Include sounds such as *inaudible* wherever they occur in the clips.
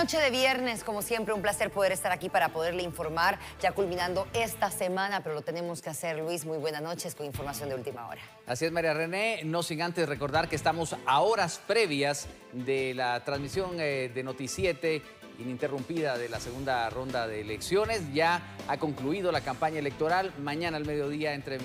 noche de viernes, como siempre, un placer poder estar aquí para poderle informar, ya culminando esta semana, pero lo tenemos que hacer, Luis. Muy buenas noches con información de última hora. Así es, María René, no sin antes recordar que estamos a horas previas de la transmisión eh, de Noti7 ininterrumpida de la segunda ronda de elecciones. Ya ha concluido la campaña electoral. Mañana al mediodía entre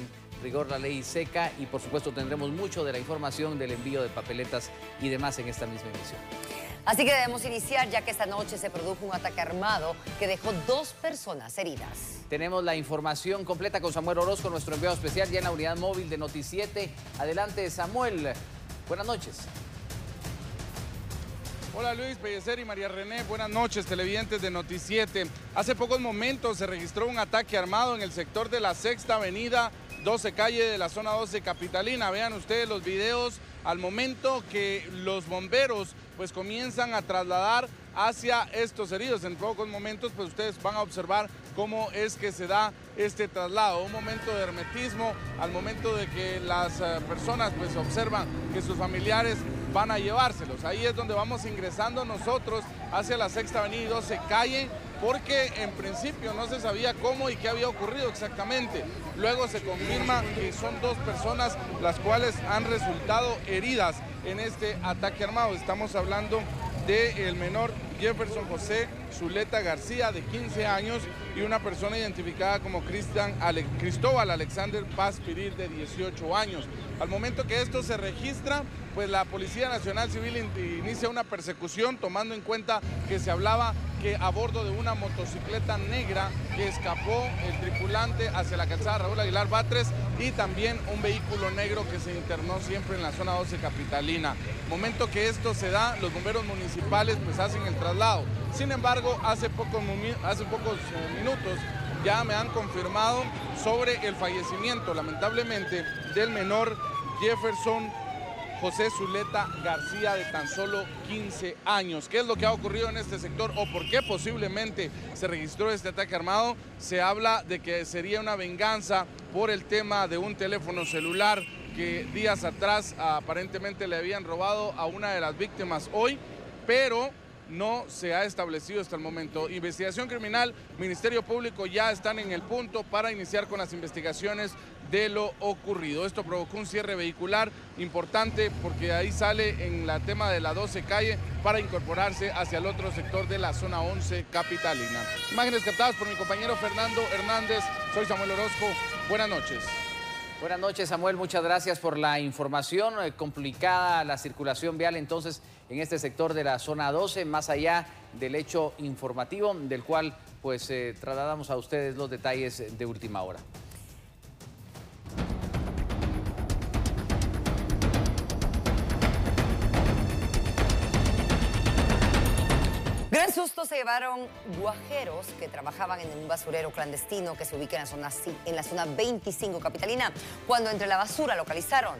rigor la ley seca y por supuesto tendremos mucho de la información del envío de papeletas y demás en esta misma emisión. Así que debemos iniciar ya que esta noche se produjo un ataque armado que dejó dos personas heridas. Tenemos la información completa con Samuel Orozco, nuestro enviado especial ya en la unidad móvil de Noti7. Adelante Samuel, buenas noches. Hola Luis Pellecer y María René, buenas noches televidentes de Noti7. Hace pocos momentos se registró un ataque armado en el sector de la Sexta Avenida 12 calle de la zona 12 capitalina. Vean ustedes los videos al momento que los bomberos pues comienzan a trasladar hacia estos heridos. En pocos momentos pues ustedes van a observar cómo es que se da este traslado. Un momento de hermetismo al momento de que las eh, personas pues observan que sus familiares van a llevárselos. Ahí es donde vamos ingresando nosotros hacia la sexta avenida y 12 calle porque en principio no se sabía cómo y qué había ocurrido exactamente. Luego se confirma que son dos personas las cuales han resultado heridas en este ataque armado. Estamos hablando del menor Jefferson José Zuleta García, de 15 años, y una persona identificada como Cristian Cristóbal Alexander Paz Piril, de 18 años. Al momento que esto se registra, pues la Policía Nacional Civil inicia una persecución tomando en cuenta que se hablaba que a bordo de una motocicleta negra que escapó el tripulante hacia la calzada Raúl Aguilar Batres y también un vehículo negro que se internó siempre en la zona 12 capitalina. Momento que esto se da, los bomberos municipales pues hacen el traslado. Sin embargo, hace pocos, hace pocos eh, minutos ya me han confirmado sobre el fallecimiento, lamentablemente, del menor Jefferson José Zuleta García de tan solo 15 años. ¿Qué es lo que ha ocurrido en este sector o por qué posiblemente se registró este ataque armado? Se habla de que sería una venganza por el tema de un teléfono celular que días atrás aparentemente le habían robado a una de las víctimas hoy, pero no se ha establecido hasta el momento. Investigación criminal, Ministerio Público ya están en el punto para iniciar con las investigaciones de lo ocurrido. Esto provocó un cierre vehicular importante porque ahí sale en la tema de la 12 calle para incorporarse hacia el otro sector de la zona 11 capitalina. Imágenes captadas por mi compañero Fernando Hernández. Soy Samuel Orozco. Buenas noches. Buenas noches, Samuel. Muchas gracias por la información. Eh, complicada la circulación vial entonces en este sector de la zona 12, más allá del hecho informativo, del cual pues eh, trasladamos a ustedes los detalles de última hora. Gran susto se llevaron guajeros que trabajaban en un basurero clandestino que se ubica en la zona, en la zona 25 capitalina, cuando entre la basura localizaron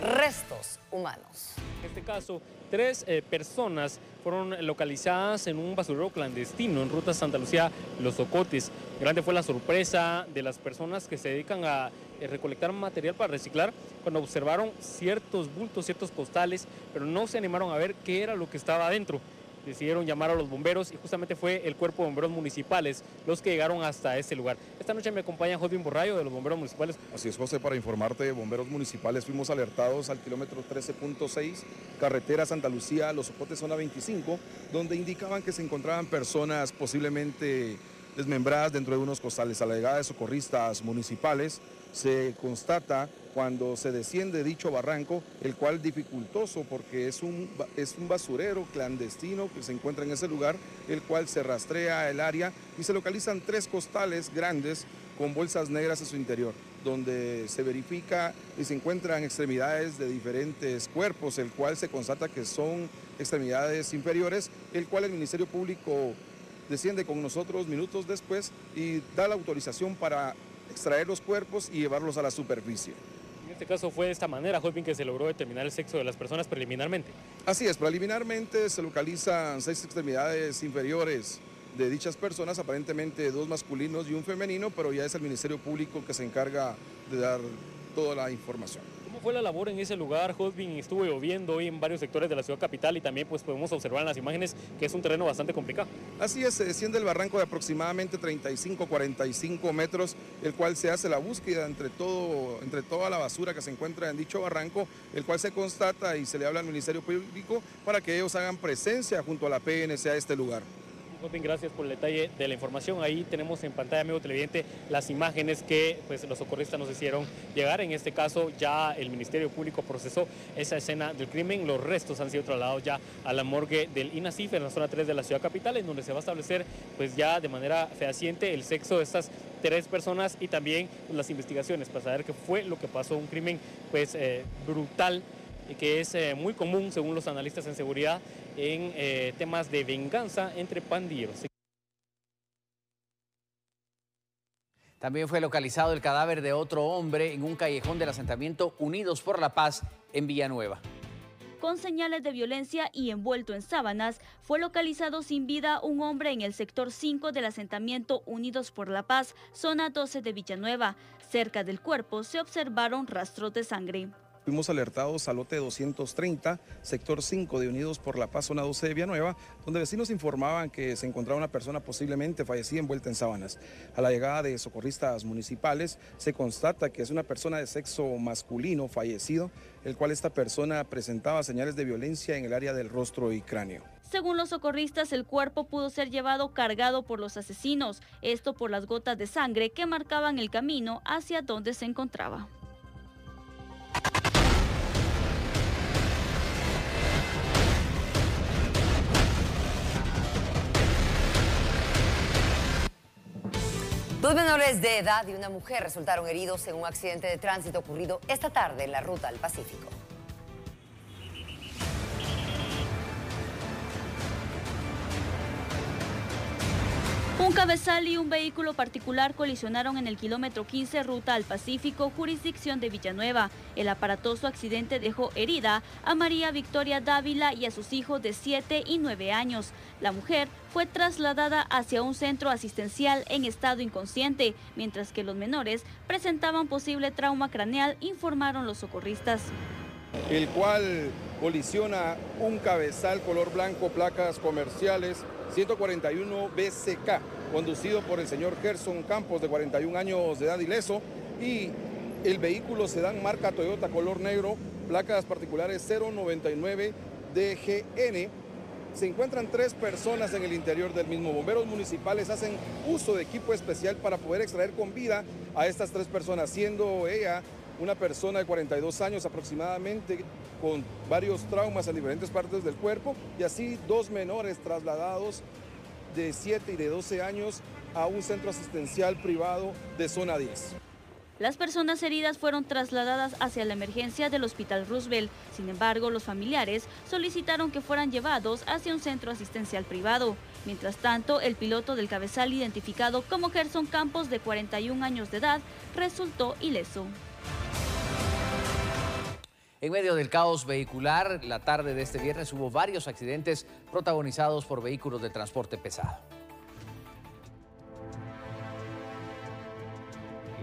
restos humanos. En este caso, tres eh, personas fueron localizadas en un basurero clandestino en ruta Santa Lucía Los Ocotes. Grande fue la sorpresa de las personas que se dedican a eh, recolectar material para reciclar cuando observaron ciertos bultos, ciertos postales, pero no se animaron a ver qué era lo que estaba adentro decidieron llamar a los bomberos y justamente fue el cuerpo de bomberos municipales los que llegaron hasta ese lugar. Esta noche me acompaña Josvin Borrayo de los bomberos municipales. Así es, José, para informarte, bomberos municipales fuimos alertados al kilómetro 13.6, carretera Santa Lucía, Los Ocotes, zona 25, donde indicaban que se encontraban personas posiblemente desmembradas dentro de unos costales. A la llegada de socorristas municipales se constata cuando se desciende dicho barranco, el cual dificultoso porque es un, es un basurero clandestino que se encuentra en ese lugar, el cual se rastrea el área y se localizan tres costales grandes con bolsas negras en su interior, donde se verifica y se encuentran extremidades de diferentes cuerpos, el cual se constata que son extremidades inferiores, el cual el Ministerio Público desciende con nosotros minutos después y da la autorización para extraer los cuerpos y llevarlos a la superficie. En este caso fue de esta manera, Joaquín, que se logró determinar el sexo de las personas preliminarmente. Así es, preliminarmente se localizan seis extremidades inferiores de dichas personas, aparentemente dos masculinos y un femenino, pero ya es el Ministerio Público que se encarga de dar toda la información. ¿Cómo fue la labor en ese lugar, Hosbin? Estuvo lloviendo hoy en varios sectores de la ciudad capital y también pues podemos observar en las imágenes que es un terreno bastante complicado. Así es, se desciende el barranco de aproximadamente 35-45 metros, el cual se hace la búsqueda entre, todo, entre toda la basura que se encuentra en dicho barranco, el cual se constata y se le habla al Ministerio Público para que ellos hagan presencia junto a la PNC a este lugar gracias por el detalle de la información. Ahí tenemos en pantalla, amigo televidente, las imágenes que pues, los socorristas nos hicieron llegar. En este caso, ya el Ministerio Público procesó esa escena del crimen. Los restos han sido trasladados ya a la morgue del INACIF en la zona 3 de la ciudad capital, en donde se va a establecer pues, ya de manera fehaciente el sexo de estas tres personas y también las investigaciones para saber qué fue lo que pasó. Un crimen pues, eh, brutal que es eh, muy común, según los analistas en seguridad, en eh, temas de venganza entre pandilleros. También fue localizado el cadáver de otro hombre en un callejón del asentamiento Unidos por la Paz en Villanueva. Con señales de violencia y envuelto en sábanas, fue localizado sin vida un hombre en el sector 5 del asentamiento Unidos por la Paz, zona 12 de Villanueva. Cerca del cuerpo se observaron rastros de sangre. Fuimos alertados al lote 230, sector 5 de Unidos por la Paz, zona 12 de Villanueva, donde vecinos informaban que se encontraba una persona posiblemente fallecida envuelta en sábanas. A la llegada de socorristas municipales se constata que es una persona de sexo masculino fallecido, el cual esta persona presentaba señales de violencia en el área del rostro y cráneo. Según los socorristas, el cuerpo pudo ser llevado cargado por los asesinos, esto por las gotas de sangre que marcaban el camino hacia donde se encontraba. Dos menores de edad y una mujer resultaron heridos en un accidente de tránsito ocurrido esta tarde en la ruta al Pacífico. Un cabezal y un vehículo particular colisionaron en el kilómetro 15 ruta al Pacífico, jurisdicción de Villanueva. El aparatoso accidente dejó herida a María Victoria Dávila y a sus hijos de 7 y 9 años. La mujer fue trasladada hacia un centro asistencial en estado inconsciente, mientras que los menores presentaban posible trauma craneal, informaron los socorristas. El cual colisiona un cabezal color blanco, placas comerciales 141 BCK, conducido por el señor Gerson Campos, de 41 años de edad ileso, y el vehículo sedán marca Toyota color negro, placas particulares 099 DGN. Se encuentran tres personas en el interior del mismo. Bomberos municipales hacen uso de equipo especial para poder extraer con vida a estas tres personas, siendo ella una persona de 42 años aproximadamente con varios traumas en diferentes partes del cuerpo y así dos menores trasladados de 7 y de 12 años a un centro asistencial privado de zona 10. Las personas heridas fueron trasladadas hacia la emergencia del Hospital Roosevelt. Sin embargo, los familiares solicitaron que fueran llevados hacia un centro asistencial privado. Mientras tanto, el piloto del cabezal identificado como Gerson Campos, de 41 años de edad, resultó ileso. En medio del caos vehicular, la tarde de este viernes hubo varios accidentes protagonizados por vehículos de transporte pesado.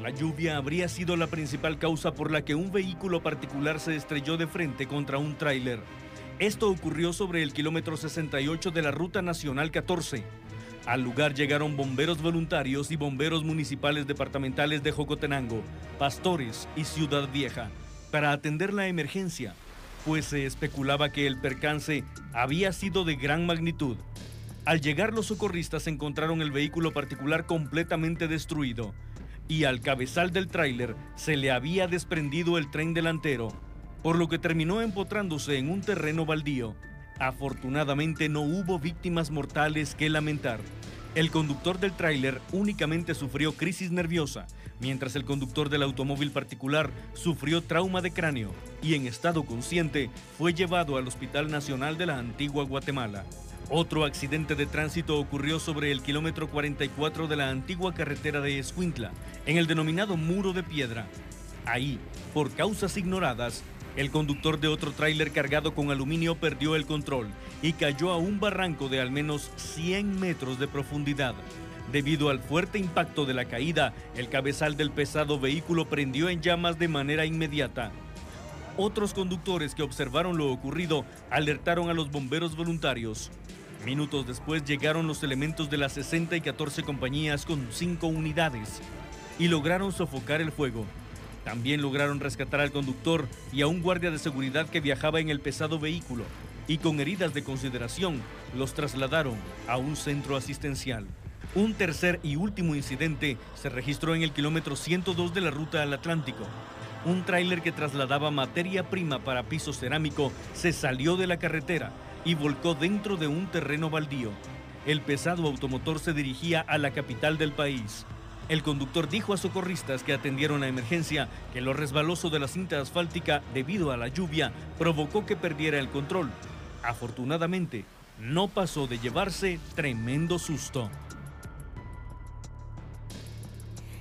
La lluvia habría sido la principal causa por la que un vehículo particular se estrelló de frente contra un tráiler. Esto ocurrió sobre el kilómetro 68 de la Ruta Nacional 14. Al lugar llegaron bomberos voluntarios y bomberos municipales departamentales de Jocotenango, Pastores y Ciudad Vieja para atender la emergencia, pues se especulaba que el percance había sido de gran magnitud. Al llegar los socorristas encontraron el vehículo particular completamente destruido y al cabezal del tráiler se le había desprendido el tren delantero, por lo que terminó empotrándose en un terreno baldío. Afortunadamente no hubo víctimas mortales que lamentar. El conductor del tráiler únicamente sufrió crisis nerviosa, mientras el conductor del automóvil particular sufrió trauma de cráneo y en estado consciente fue llevado al Hospital Nacional de la Antigua Guatemala. Otro accidente de tránsito ocurrió sobre el kilómetro 44 de la antigua carretera de Escuintla, en el denominado Muro de Piedra. Ahí, por causas ignoradas, el conductor de otro tráiler cargado con aluminio perdió el control y cayó a un barranco de al menos 100 metros de profundidad. Debido al fuerte impacto de la caída, el cabezal del pesado vehículo prendió en llamas de manera inmediata. Otros conductores que observaron lo ocurrido alertaron a los bomberos voluntarios. Minutos después llegaron los elementos de las 60 y 14 compañías con cinco unidades y lograron sofocar el fuego. También lograron rescatar al conductor y a un guardia de seguridad que viajaba en el pesado vehículo y con heridas de consideración los trasladaron a un centro asistencial. Un tercer y último incidente se registró en el kilómetro 102 de la ruta al Atlántico. Un tráiler que trasladaba materia prima para piso cerámico se salió de la carretera y volcó dentro de un terreno baldío. El pesado automotor se dirigía a la capital del país. El conductor dijo a socorristas que atendieron la emergencia que lo resbaloso de la cinta asfáltica debido a la lluvia provocó que perdiera el control. Afortunadamente, no pasó de llevarse tremendo susto.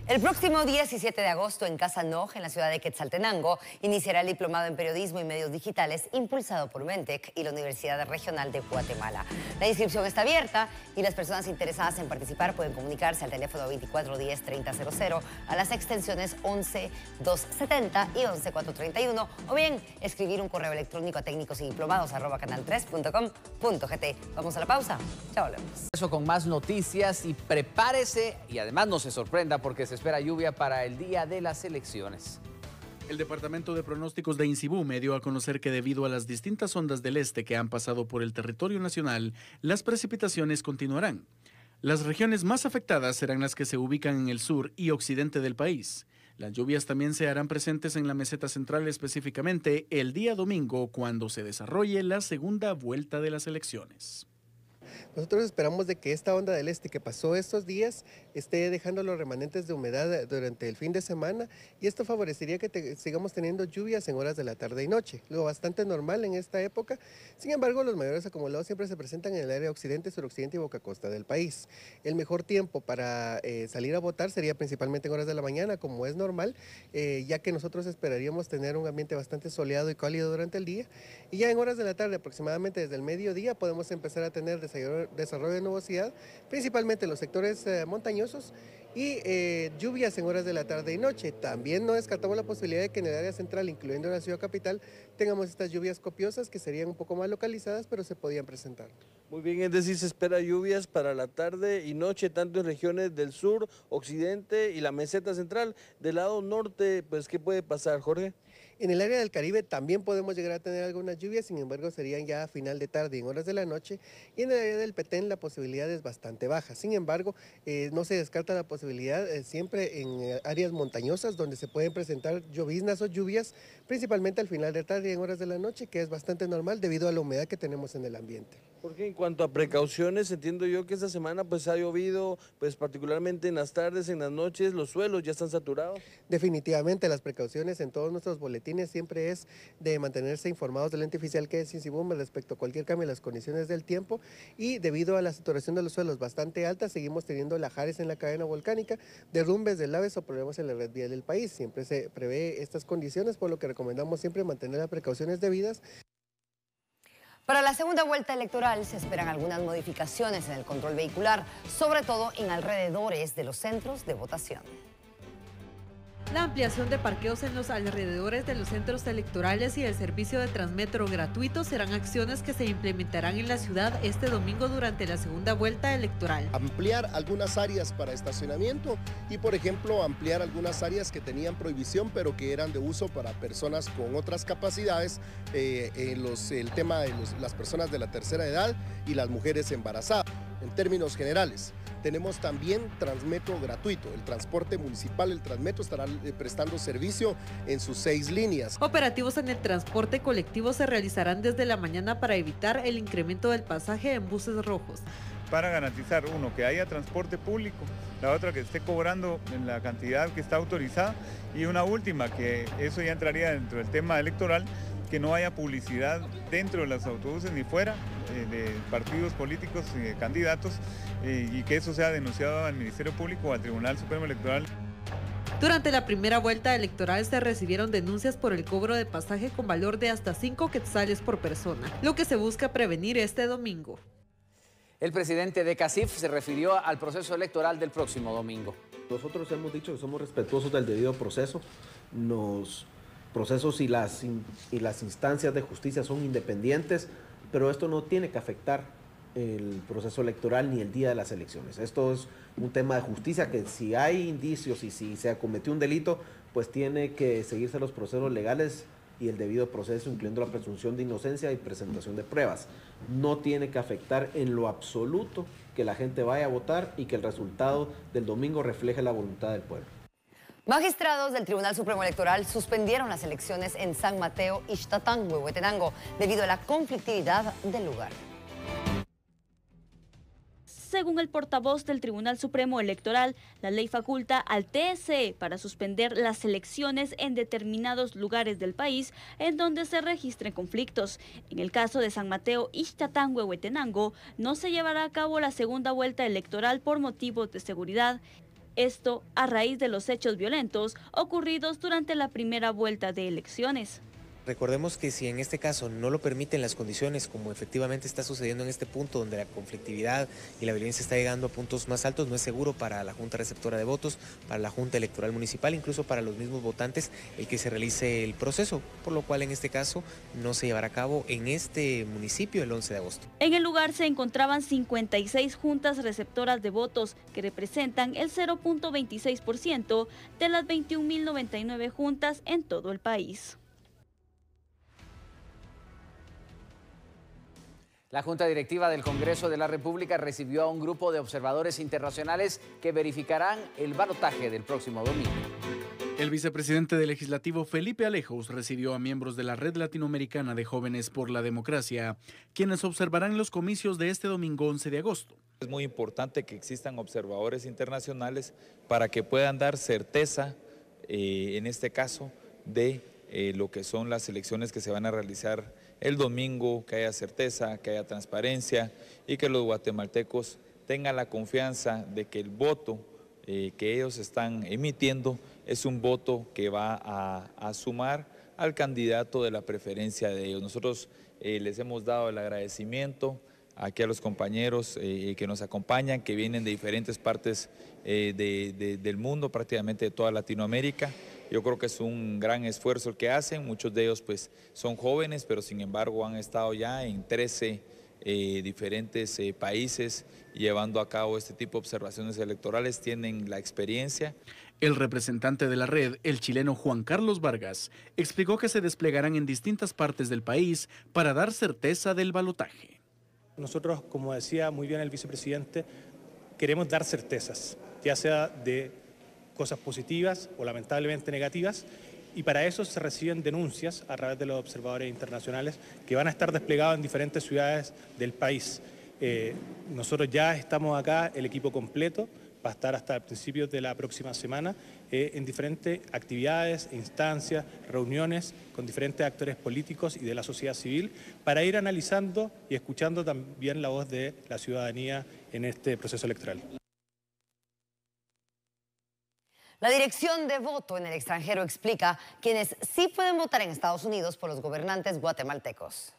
El próximo 17 de agosto en Casa Noj, en la ciudad de Quetzaltenango, iniciará el diplomado en periodismo y medios digitales impulsado por Mentec y la Universidad Regional de Guatemala. La inscripción está abierta y las personas interesadas en participar pueden comunicarse al teléfono 2410-3000 a las extensiones 11270 y 11431 o bien escribir un correo electrónico a técnicos y diplomados canal3.com.gt. Vamos a la pausa. Ya volvemos. Eso con más noticias y prepárese y además no se sorprenda porque se espera lluvia para el día de las elecciones. El Departamento de Pronósticos de Insibú me dio a conocer que debido a las distintas ondas del este que han pasado por el territorio nacional, las precipitaciones continuarán. Las regiones más afectadas serán las que se ubican en el sur y occidente del país. Las lluvias también se harán presentes en la meseta central específicamente el día domingo cuando se desarrolle la segunda vuelta de las elecciones. Nosotros esperamos de que esta onda del este que pasó estos días esté dejando los remanentes de humedad durante el fin de semana y esto favorecería que sigamos teniendo lluvias en horas de la tarde y noche, lo bastante normal en esta época. Sin embargo, los mayores acumulados siempre se presentan en el área occidente, suroccidente y boca costa del país. El mejor tiempo para eh, salir a votar sería principalmente en horas de la mañana, como es normal, eh, ya que nosotros esperaríamos tener un ambiente bastante soleado y cálido durante el día. Y ya en horas de la tarde, aproximadamente desde el mediodía, podemos empezar a tener desarrollo de nubosidad, principalmente en los sectores eh, montañosos y eh, lluvias en horas de la tarde y noche. También no descartamos la posibilidad de que en el área central, incluyendo la ciudad capital, tengamos estas lluvias copiosas que serían un poco más localizadas, pero se podían presentar. Muy bien, es decir, se espera lluvias para la tarde y noche, tanto en regiones del sur, occidente y la meseta central. Del lado norte, pues, ¿qué puede pasar, Jorge? En el área del Caribe también podemos llegar a tener algunas lluvias, sin embargo serían ya a final de tarde y en horas de la noche. Y en el área del Petén la posibilidad es bastante baja. Sin embargo, eh, no se descarta la posibilidad eh, siempre en eh, áreas montañosas donde se pueden presentar lloviznas o lluvias, principalmente al final de tarde en horas de la noche, que es bastante normal debido a la humedad que tenemos en el ambiente. Porque en cuanto a precauciones, entiendo yo que esta semana pues ha llovido, pues particularmente en las tardes, en las noches, los suelos ya están saturados. Definitivamente las precauciones en todos nuestros boletines siempre es de mantenerse informados del ente oficial que es Insibum respecto a cualquier cambio en las condiciones del tiempo y debido a la saturación de los suelos bastante alta, seguimos teniendo lajares en la cadena volcánica, derrumbes de laves o problemas en la red vial del país. Siempre se prevé estas condiciones, por lo que recomendamos siempre mantener las precauciones debidas. Para la segunda vuelta electoral se esperan algunas modificaciones en el control vehicular, sobre todo en alrededores de los centros de votación. La ampliación de parqueos en los alrededores de los centros electorales y el servicio de Transmetro gratuito serán acciones que se implementarán en la ciudad este domingo durante la segunda vuelta electoral. Ampliar algunas áreas para estacionamiento y, por ejemplo, ampliar algunas áreas que tenían prohibición pero que eran de uso para personas con otras capacidades, eh, en el tema de las personas de la tercera edad y las mujeres embarazadas. En términos generales, tenemos también Transmetro gratuito. El transporte municipal, el Transmetro, estará eh, prestando servicio en sus seis líneas. Operativos en el transporte colectivo se realizarán desde la mañana para evitar el incremento del pasaje en buses rojos. Para garantizar, uno, que haya transporte público, la otra, que esté cobrando en la cantidad que está autorizada y una última, que eso ya entraría dentro del tema electoral, que no haya publicidad dentro de los autobuses ni fuera eh, de partidos políticos y candidatos eh, y que eso sea denunciado al Ministerio Público o al Tribunal Supremo Electoral. Durante la primera vuelta electoral se recibieron denuncias por el cobro de pasaje con valor de hasta 5 quetzales por persona, lo que se busca prevenir este domingo. El presidente de CACIF se refirió al proceso electoral del próximo domingo. Nosotros hemos dicho que somos respetuosos del debido proceso, nos procesos y las, y las instancias de justicia son independientes, pero esto no tiene que afectar el proceso electoral ni el día de las elecciones. Esto es un tema de justicia que si hay indicios y si se cometió un delito, pues tiene que seguirse los procesos legales y el debido proceso, incluyendo la presunción de inocencia y presentación de pruebas. No tiene que afectar en lo absoluto que la gente vaya a votar y que el resultado del domingo refleje la voluntad del pueblo. Magistrados del Tribunal Supremo Electoral suspendieron las elecciones en San Mateo, Ixtatán, Huehuetenango, debido a la conflictividad del lugar. Según el portavoz del Tribunal Supremo Electoral, la ley faculta al TSE para suspender las elecciones en determinados lugares del país en donde se registren conflictos. En el caso de San Mateo, Ixtatán, Huehuetenango, no se llevará a cabo la segunda vuelta electoral por motivos de seguridad. Esto a raíz de los hechos violentos ocurridos durante la primera vuelta de elecciones. Recordemos que si en este caso no lo permiten las condiciones, como efectivamente está sucediendo en este punto, donde la conflictividad y la violencia está llegando a puntos más altos, no es seguro para la Junta Receptora de Votos, para la Junta Electoral Municipal, incluso para los mismos votantes, el que se realice el proceso, por lo cual en este caso no se llevará a cabo en este municipio el 11 de agosto. En el lugar se encontraban 56 juntas receptoras de votos, que representan el 0.26% de las 21.099 juntas en todo el país. La Junta Directiva del Congreso de la República recibió a un grupo de observadores internacionales que verificarán el balotaje del próximo domingo. El vicepresidente del Legislativo Felipe Alejos recibió a miembros de la Red Latinoamericana de Jóvenes por la Democracia, quienes observarán los comicios de este domingo 11 de agosto. Es muy importante que existan observadores internacionales para que puedan dar certeza, eh, en este caso, de eh, lo que son las elecciones que se van a realizar el domingo, que haya certeza, que haya transparencia y que los guatemaltecos tengan la confianza de que el voto eh, que ellos están emitiendo es un voto que va a, sumar al candidato de la preferencia de ellos. Nosotros eh, les hemos dado el agradecimiento aquí a los compañeros eh, que nos acompañan, que vienen de diferentes partes del mundo, prácticamente de toda Latinoamérica. Yo creo que es un gran esfuerzo el que hacen, muchos de ellos pues son jóvenes, pero sin embargo han estado ya en 13 eh, diferentes eh, países llevando a cabo este tipo de observaciones electorales, tienen la experiencia. El representante de la red, el chileno Juan Carlos Vargas, explicó que se desplegarán en distintas partes del país para dar certeza del balotaje. Nosotros, como decía muy bien el vicepresidente, queremos dar certezas, ya sea de cosas positivas o lamentablemente negativas, y para eso se reciben denuncias a través de los observadores internacionales que van a estar desplegados en diferentes ciudades del país. Eh, nosotros ya estamos acá, el equipo completo, va a estar hasta principios de la próxima semana eh, en diferentes actividades, instancias, reuniones con diferentes actores políticos y de la sociedad civil para ir analizando y escuchando también la voz de la ciudadanía en este proceso electoral. La dirección de voto en el extranjero explica quienes sí pueden votar en Estados Unidos por los gobernantes guatemaltecos.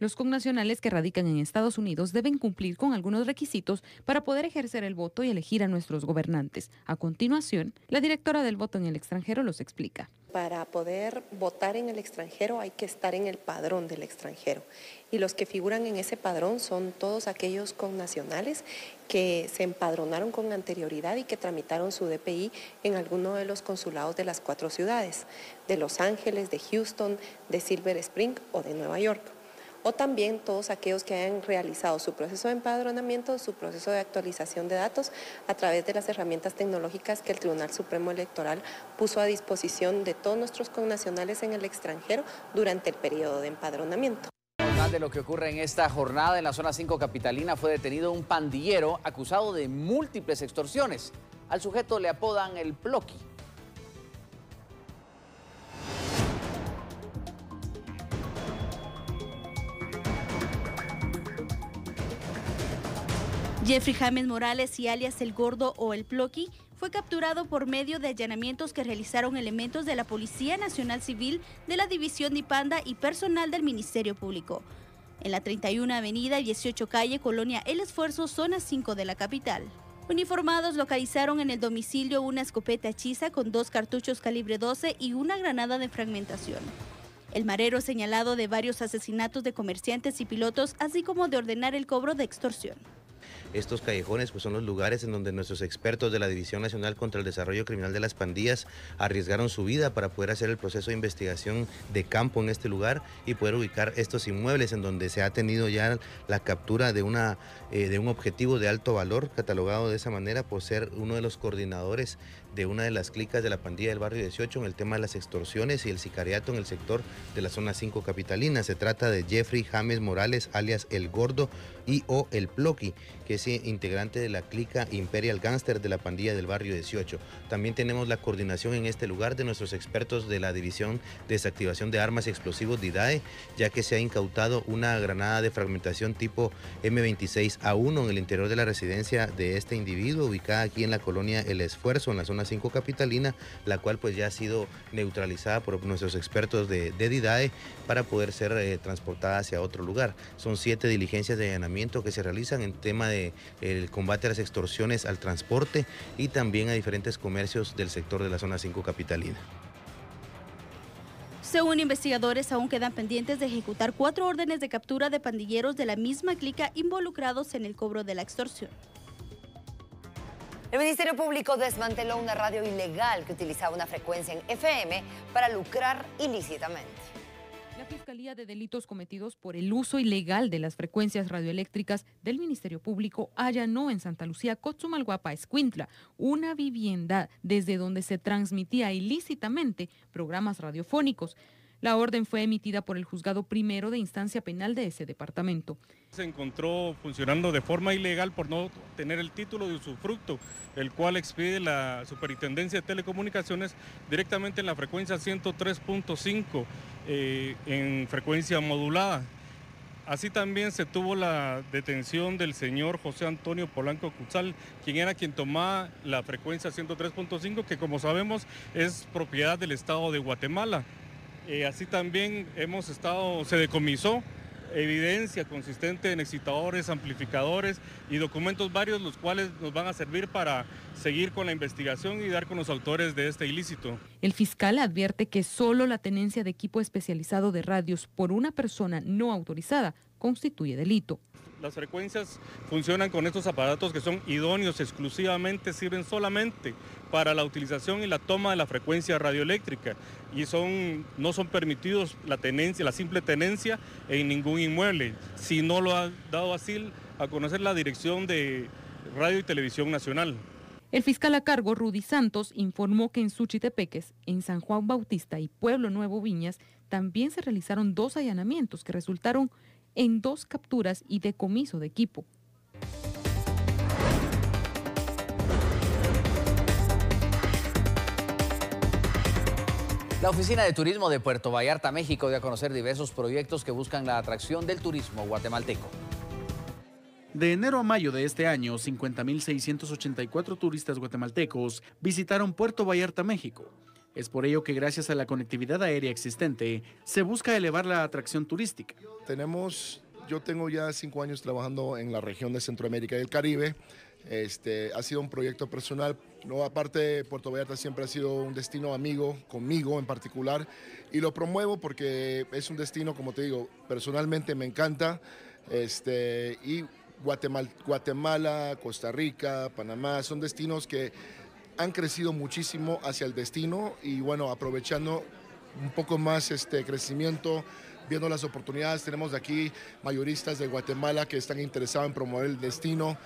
Los connacionales que radican en Estados Unidos deben cumplir con algunos requisitos para poder ejercer el voto y elegir a nuestros gobernantes. A continuación, la directora del voto en el extranjero los explica. Para poder votar en el extranjero hay que estar en el padrón del extranjero. Y los que figuran en ese padrón son todos aquellos connacionales que se empadronaron con anterioridad y que tramitaron su DPI en alguno de los consulados de las cuatro ciudades, de Los Ángeles, de Houston, de Silver Spring o de Nueva York o también todos aquellos que hayan realizado su proceso de empadronamiento, su proceso de actualización de datos a través de las herramientas tecnológicas que el Tribunal Supremo Electoral puso a disposición de todos nuestros connacionales en el extranjero durante el periodo de empadronamiento. Más de lo que ocurre en esta jornada en la zona 5 capitalina fue detenido un pandillero acusado de múltiples extorsiones. Al sujeto le apodan el Ploqui. Jeffrey James Morales y alias El Gordo o El Ploqui fue capturado por medio de allanamientos que realizaron elementos de la Policía Nacional Civil de la División de y personal del Ministerio Público. En la 31 Avenida 18 Calle, Colonia El Esfuerzo, zona 5 de la capital. Uniformados localizaron en el domicilio una escopeta hechiza con dos cartuchos calibre 12 y una granada de fragmentación. El marero señalado de varios asesinatos de comerciantes y pilotos, así como de ordenar el cobro de extorsión. Estos callejones pues, son los lugares en donde nuestros expertos de la División Nacional contra el Desarrollo Criminal de las Pandillas arriesgaron su vida para poder hacer el proceso de investigación de campo en este lugar y poder ubicar estos inmuebles en donde se ha tenido ya la captura de, una, eh, de un objetivo de alto valor, catalogado de esa manera por ser uno de los coordinadores de una de las clicas de la pandilla del barrio 18 en el tema de las extorsiones y el sicariato en el sector de la zona 5 capitalina. Se trata de Jeffrey James Morales, alias El Gordo y o El Ploqui, que es integrante de la clica Imperial Gangster de la pandilla del barrio 18. También tenemos la coordinación en este lugar de nuestros expertos de la División de Desactivación de Armas y Explosivos DIDAE, ya que se ha incautado una granada de fragmentación tipo M26A1 en el interior de la residencia de este individuo, ubicada aquí en la colonia El Esfuerzo, en la zona 5 capitalina, la cual pues ya ha sido neutralizada por nuestros expertos de, DIDAE para poder ser eh, transportada hacia otro lugar. Son siete diligencias de allanamiento que se realizan en tema de el combate a las extorsiones al transporte y también a diferentes comercios del sector de la zona 5 capitalina. Según investigadores, aún quedan pendientes de ejecutar cuatro órdenes de captura de pandilleros de la misma clica involucrados en el cobro de la extorsión. El Ministerio Público desmanteló una radio ilegal que utilizaba una frecuencia en FM para lucrar ilícitamente. La Fiscalía de Delitos Cometidos por el uso ilegal de las frecuencias radioeléctricas del Ministerio Público allanó en Santa Lucía, Cotzumalguapa, Escuintla, una vivienda desde donde se transmitía ilícitamente programas radiofónicos. La orden fue emitida por el juzgado primero de instancia penal de ese departamento. Se encontró funcionando de forma ilegal por no tener el título de usufructo, el cual expide la Superintendencia de Telecomunicaciones directamente en la frecuencia 103.5 eh, en frecuencia modulada. Así también se tuvo la detención del señor José Antonio Polanco Cutzal, quien era quien tomaba la frecuencia 103.5, que como sabemos es propiedad del Estado de Guatemala. Eh, así también hemos estado, se decomisó evidencia consistente en excitadores, amplificadores y documentos varios, los cuales nos van a servir para seguir con la investigación y dar con los autores de este ilícito. El fiscal advierte que solo la tenencia de equipo especializado de radios por una persona no autorizada constituye delito. Las frecuencias funcionan con estos aparatos que son idóneos, exclusivamente sirven solamente para la utilización y la toma de la frecuencia radioeléctrica y son, no son permitidos la tenencia, la simple tenencia en ningún inmueble, si no lo ha dado así a conocer la Dirección de Radio y Televisión Nacional. El fiscal a cargo, Rudy Santos, informó que en Suchitepeques, en San Juan Bautista y Pueblo Nuevo Viñas, también se realizaron dos allanamientos que resultaron en dos capturas y decomiso de equipo. La Oficina de Turismo de Puerto Vallarta, México, dio a conocer diversos proyectos que buscan la atracción del turismo guatemalteco. De enero a mayo de este año, 50.684 turistas guatemaltecos visitaron Puerto Vallarta, México. Es por ello que gracias a la conectividad aérea existente, se busca elevar la atracción turística. Tenemos, yo tengo ya cinco años trabajando en la región de Centroamérica y el Caribe. Este, ha sido un proyecto personal. No, aparte, Puerto Vallarta siempre ha sido un destino amigo, conmigo en particular, y lo promuevo porque es un destino, como te digo, personalmente me encanta. Este, y Guatemala, Guatemala, Costa Rica, Panamá, son destinos que han crecido muchísimo hacia el destino y bueno, aprovechando un poco más este crecimiento, viendo las oportunidades, tenemos aquí mayoristas de Guatemala que están interesados en promover el destino.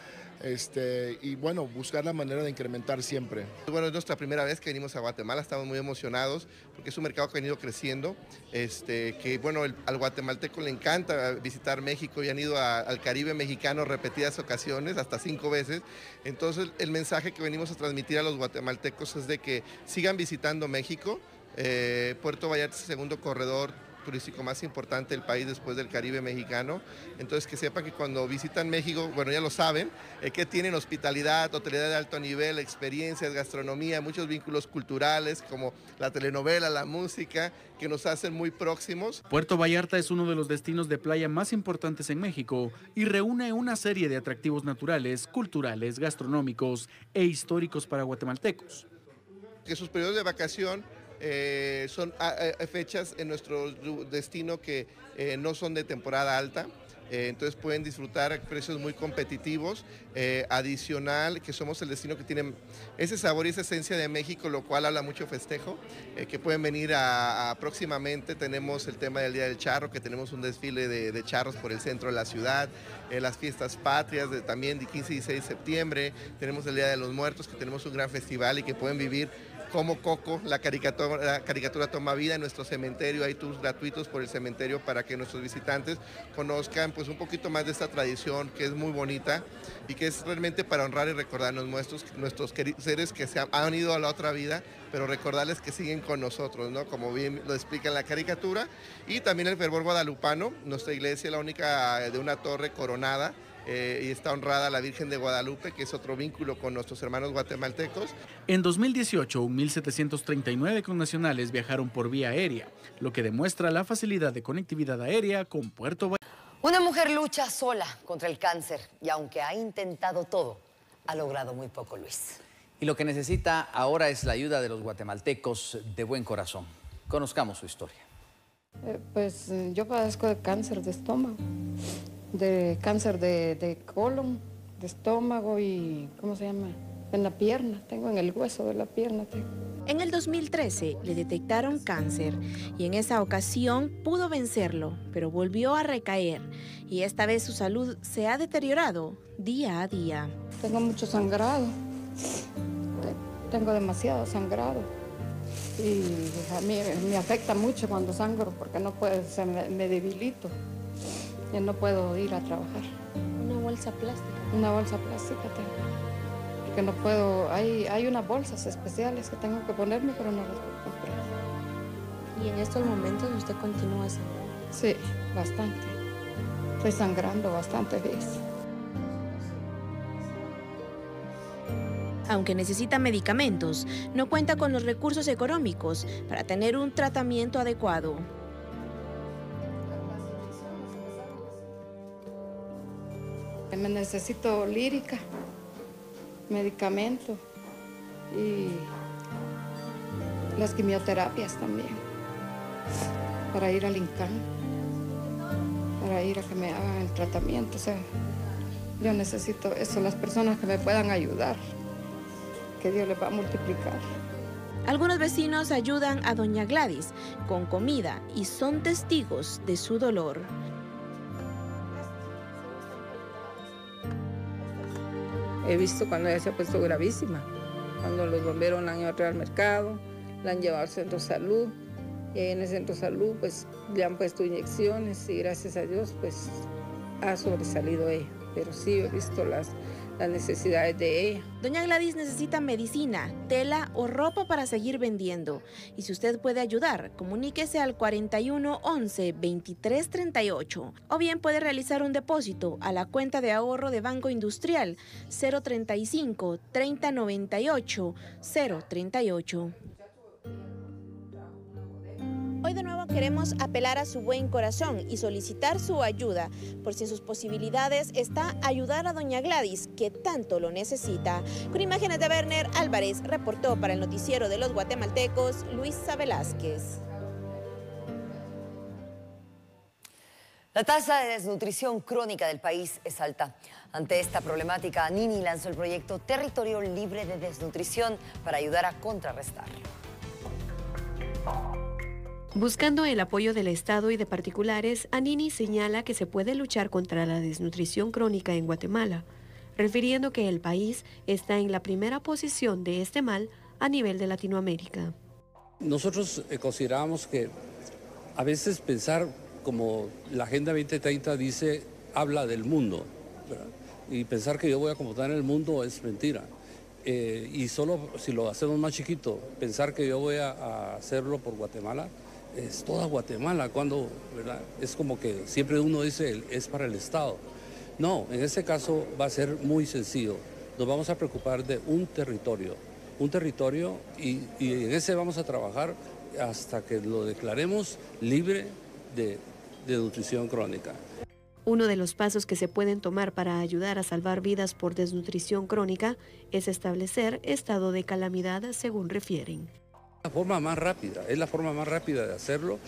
Este, y bueno, buscar la manera de incrementar siempre. Bueno, es nuestra primera vez que venimos a Guatemala, estamos muy emocionados porque es un mercado que ha venido creciendo, este, que bueno, al guatemalteco le encanta visitar México y han ido al Caribe mexicano repetidas ocasiones, hasta cinco veces. Entonces el mensaje que venimos a transmitir a los guatemaltecos es de que sigan visitando México. Eh, Puerto Vallarta segundo corredor turístico más importante del país después del Caribe mexicano. Entonces que sepan que cuando visitan México, bueno ya lo saben, eh, que tienen hospitalidad, hotelería de alto nivel, experiencias, gastronomía, muchos vínculos culturales como la telenovela, la música, que nos hacen muy próximos. Puerto Vallarta es uno de los destinos de playa más importantes en México y reúne una serie de atractivos naturales, culturales, gastronómicos e históricos para guatemaltecos. Que sus periodos de vacación eh, son ah, eh, fechas en nuestro destino que eh, no son de temporada alta. entonces pueden disfrutar a precios muy competitivos. Adicional, que somos el destino que tiene ese sabor y esa esencia de México, lo cual habla mucho festejo, que pueden venir a, próximamente. Tenemos el tema del Día del Charro, que tenemos un desfile de, charros por el centro de la ciudad, las fiestas patrias de, también de 15 y 16 de septiembre. Tenemos el Día de los Muertos, que tenemos un gran festival y que pueden vivir como Coco, la caricatura, caricatura toma vida en nuestro cementerio. Hay tours gratuitos por el cementerio para que nuestros visitantes conozcan pues, un poquito más de esta tradición que es muy bonita y que es realmente para honrar y recordarnos nuestros, nuestros seres que se han, ido a la otra vida, pero recordarles que siguen con nosotros, ¿no? como bien lo explica en la caricatura. Y también el fervor guadalupano, nuestra iglesia es la única de una torre coronada eh, y está honrada la Virgen de Guadalupe, que es otro vínculo con nuestros hermanos guatemaltecos. En 2018, 1.739 connacionales viajaron por vía aérea, lo que demuestra la facilidad de conectividad aérea con Puerto Vallarta. Una mujer lucha sola contra el cáncer y aunque ha intentado todo, ha logrado muy poco, Luis. Y lo que necesita ahora es la ayuda de los guatemaltecos de buen corazón. Conozcamos su historia. Eh, pues eh, yo padezco de cáncer de estómago de cáncer de, colon, de estómago y, ¿cómo se llama? En la pierna, tengo en el hueso de la pierna. En el 2013 le detectaron cáncer y en esa ocasión pudo vencerlo, pero volvió a recaer y esta vez su salud se ha deteriorado día a día. Tengo mucho sangrado, tengo demasiado sangrado y a mí me afecta mucho cuando sangro porque no puedo, me debilito. Ya no puedo ir a trabajar. ¿Una bolsa plástica? Una bolsa plástica tengo. Porque no puedo, hay, hay unas bolsas especiales que tengo que ponerme, pero no las puedo comprar. ¿Y en estos momentos usted continúa sangrando? Sí, bastante. Estoy sangrando bastante veces. Aunque necesita medicamentos, no cuenta con los recursos económicos para tener un tratamiento adecuado. Me necesito lírica, medicamento y las quimioterapias también para ir al INCAN, para ir a que me hagan el tratamiento. O sea, yo necesito eso, las personas que me puedan ayudar, que Dios les va a multiplicar. Algunos vecinos ayudan a doña Gladys con comida y son testigos de su dolor. He visto cuando ella se ha puesto gravísima, cuando los bomberos la han llevado al mercado, la han llevado al centro de salud, y en el centro de salud pues le han puesto inyecciones y gracias a Dios pues ha sobresalido ella. Pero sí he visto las las necesidades de ella. Doña Gladys necesita medicina, tela o ropa para seguir vendiendo. Y si usted puede ayudar, comuníquese al 41 11 23 38 o bien puede realizar un depósito a la cuenta de ahorro de Banco Industrial 035 3098 038. Hoy de nuevo queremos apelar a su buen corazón y solicitar su ayuda, por si sus posibilidades está ayudar a doña Gladys, que tanto lo necesita. Con imágenes de Werner Álvarez, reportó para el noticiero de los guatemaltecos Luisa Velázquez. La tasa de desnutrición crónica del país es alta. Ante esta problemática, Nini lanzó el proyecto Territorio Libre de Desnutrición para ayudar a contrarrestarlo. Buscando el apoyo del Estado y de particulares, Anini señala que se puede luchar contra la desnutrición crónica en Guatemala, refiriendo que el país está en la primera posición de este mal a nivel de Latinoamérica. Nosotros eh, consideramos que a veces pensar como la Agenda 2030 dice, habla del mundo, y pensar que yo voy a acomodar en el mundo es mentira. Eh, y solo si lo hacemos más chiquito, pensar que yo voy a hacerlo por Guatemala, es toda Guatemala, cuando, ¿verdad? Es como que siempre uno dice, es para el Estado. No, en este caso va a ser muy sencillo. Nos vamos a preocupar de un territorio, un territorio y, y en ese vamos a trabajar hasta que lo declaremos libre de, de nutrición crónica. Uno de los pasos que se pueden tomar para ayudar a salvar vidas por desnutrición crónica es establecer estado de calamidad, según refieren. La forma más rápida, es la forma más rápida de hacerlo,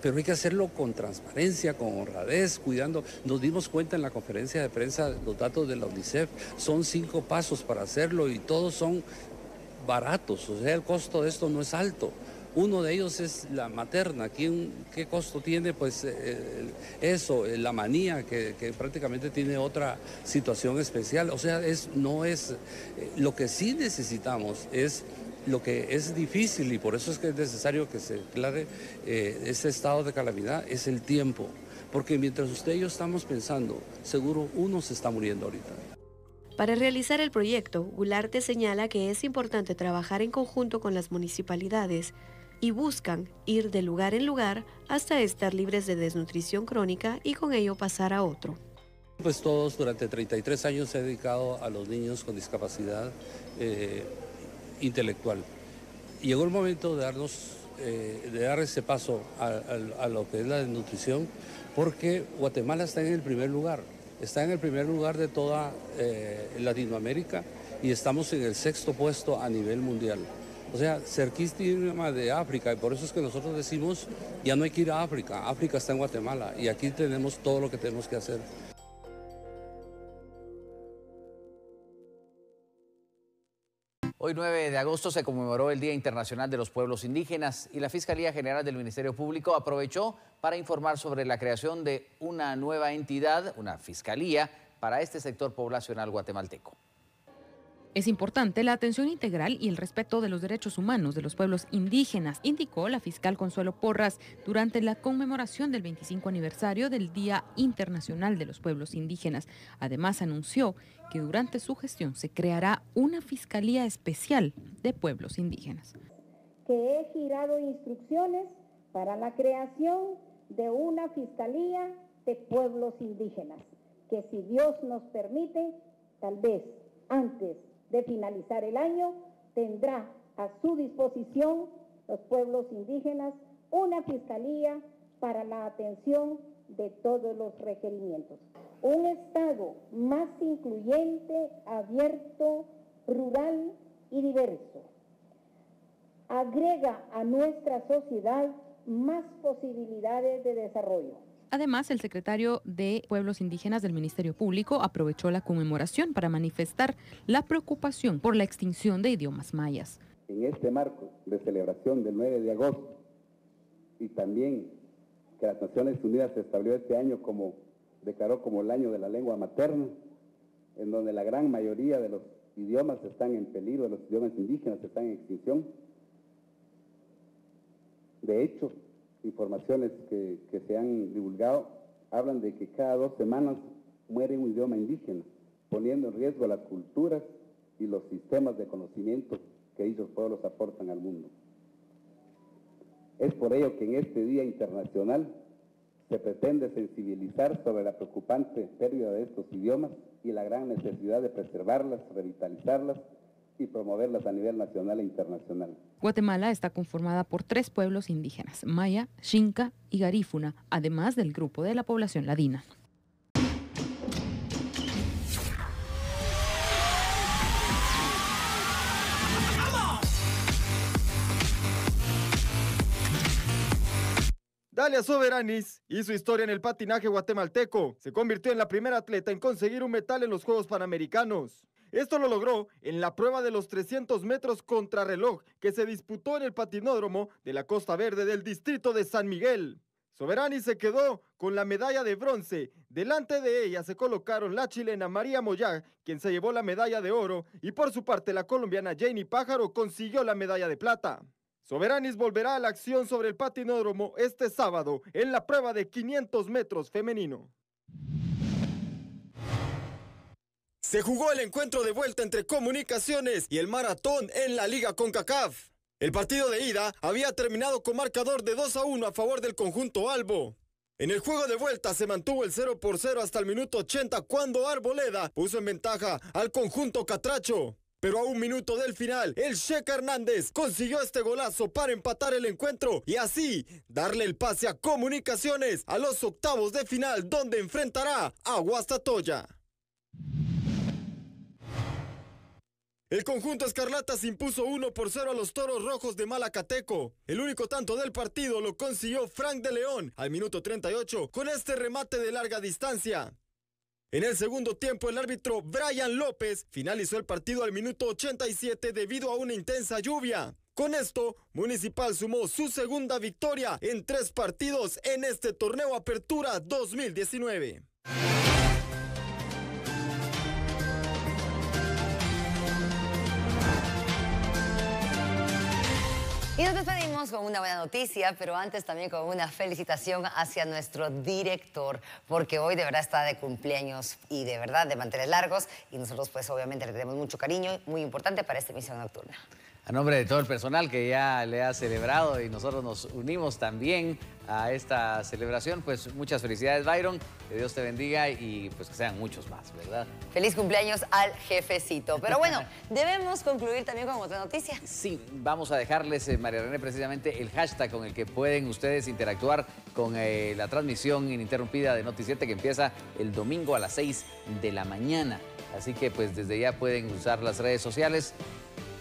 pero hay que hacerlo con transparencia, con honradez, cuidando. Nos dimos cuenta en la conferencia de prensa, los datos de la UNICEF, son cinco pasos para hacerlo y todos son baratos, o sea, el costo de esto no es alto. Uno de ellos es la materna. ¿Quién, ¿Qué costo tiene? Pues eh, eso, eh, la manía, que, prácticamente tiene otra situación especial. O sea, es, no es. Eh, lo que sí necesitamos es lo que es difícil y por eso es que es necesario que se declare eh, este estado de calamidad, es el tiempo. Porque mientras usted y yo estamos pensando, seguro uno se está muriendo ahorita. Para realizar el proyecto, Gularte señala que es importante trabajar en conjunto con las municipalidades y buscan ir de lugar en lugar hasta estar libres de desnutrición crónica y con ello pasar a otro. Pues todos durante 33 años he dedicado a los niños con discapacidad eh, intelectual. Llegó el momento de darnos, eh, de dar ese paso a, lo que es la desnutrición, porque Guatemala está en el primer lugar, está en el primer lugar de toda eh, Latinoamérica y estamos en el sexto puesto a nivel mundial. O sea, cerquísima de África y por eso es que nosotros decimos, ya no hay que ir a África, África está en Guatemala y aquí tenemos todo lo que tenemos que hacer. Hoy 9 de agosto se conmemoró el Día Internacional de los Pueblos Indígenas y la Fiscalía General del Ministerio Público aprovechó para informar sobre la creación de una nueva entidad, una fiscalía, para este sector poblacional guatemalteco. Es importante la atención integral y el respeto de los derechos humanos de los pueblos indígenas, indicó la fiscal Consuelo Porras durante la conmemoración del 25 aniversario del Día Internacional de los Pueblos Indígenas. Además, anunció que durante su gestión se creará una Fiscalía Especial de Pueblos Indígenas. Que he girado instrucciones para la creación de una Fiscalía de Pueblos Indígenas, que si Dios nos permite, tal vez antes de finalizar el año, tendrá a su disposición los pueblos indígenas una fiscalía para la atención de todos los requerimientos. Un Estado más incluyente, abierto, rural y diverso. Agrega a nuestra sociedad más posibilidades de desarrollo. Además, el secretario de Pueblos Indígenas del Ministerio Público aprovechó la conmemoración para manifestar la preocupación por la extinción de idiomas mayas. En este marco de celebración del 9 de agosto y también que las Naciones Unidas se estableció este año como, declaró como el año de la lengua materna, en donde la gran mayoría de los idiomas están en peligro, los idiomas indígenas están en extinción. De hecho, informaciones que, se han divulgado hablan de que cada dos semanas muere un idioma indígena, poniendo en riesgo las culturas y los sistemas de conocimiento que dichos pueblos aportan al mundo. Es por ello que en este Día Internacional se pretende sensibilizar sobre la preocupante pérdida de estos idiomas y la gran necesidad de preservarlas, revitalizarlas y promoverlas a nivel nacional e internacional. Guatemala está conformada por tres pueblos indígenas, Maya, Xinca y Garífuna, además del grupo de la población ladina. Dalia Soberanis hizo historia en el patinaje guatemalteco. Se convirtió en la primera atleta en conseguir un metal en los Juegos Panamericanos. Esto lo logró en la prueba de los 300 metros contrarreloj que se disputó en el patinódromo de la Costa Verde del distrito de San Miguel. Soberani se quedó con la medalla de bronce. Delante de ella se colocaron la chilena María Moyá, quien se llevó la medalla de oro, y por su parte la colombiana Janie Pájaro consiguió la medalla de plata. Soberanis volverá a la acción sobre el patinódromo este sábado en la prueba de 500 metros femenino. Se jugó el encuentro de vuelta entre Comunicaciones y el Maratón en la Liga CONCACAF. El partido de ida había terminado con marcador de 2 a 1 a favor del conjunto Albo. En el juego de vuelta se mantuvo el 0 por 0 hasta el minuto 80 cuando Arboleda puso en ventaja al conjunto Catracho. Pero a un minuto del final, el Checa Hernández consiguió este golazo para empatar el encuentro y así darle el pase a Comunicaciones a los octavos de final donde enfrentará a Guastatoya. El conjunto Escarlata se impuso 1 por 0 a los Toros Rojos de Malacateco. El único tanto del partido lo consiguió Frank de León al minuto 38 con este remate de larga distancia. En el segundo tiempo, el árbitro Brian López finalizó el partido al minuto 87 debido a una intensa lluvia. Con esto, Municipal sumó su segunda victoria en tres partidos en este torneo Apertura 2019. Y nos despedimos con una buena noticia, pero antes también con una felicitación hacia nuestro director, porque hoy de verdad está de cumpleaños y de verdad de mantener largos y nosotros pues obviamente le tenemos mucho cariño, muy importante para esta emisión nocturna. A nombre de todo el personal que ya le ha celebrado y nosotros nos unimos también a esta celebración, pues muchas felicidades Byron, que Dios te bendiga y pues que sean muchos más, ¿verdad? Feliz cumpleaños al jefecito. Pero bueno, *laughs* debemos concluir también con otra noticia. Sí, vamos a dejarles, eh, María René, precisamente el hashtag con el que pueden ustedes interactuar con eh, la transmisión ininterrumpida de Noticiete que empieza el domingo a las 6 de la mañana. Así que pues desde ya pueden usar las redes sociales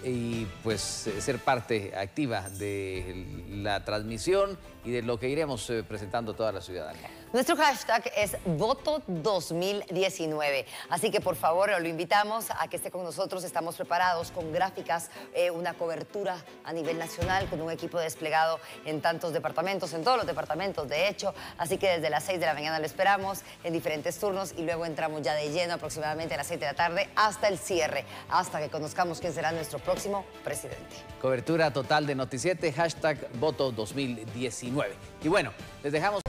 y pues eh, ser parte activa de la transmisión y de lo que iremos eh, presentando a toda la ciudadanía. Nuestro hashtag es voto 2019, así que por favor lo invitamos a que esté con nosotros. Estamos preparados con gráficas, eh, una cobertura a nivel nacional con un equipo desplegado en tantos departamentos, en todos los departamentos de hecho. Así que desde las 6 de la mañana lo esperamos en diferentes turnos y luego entramos ya de lleno aproximadamente a las 7 de la tarde hasta el cierre, hasta que conozcamos quién será nuestro próximo presidente. Cobertura total de Noticiete, hashtag voto 2019. Y bueno, les dejamos...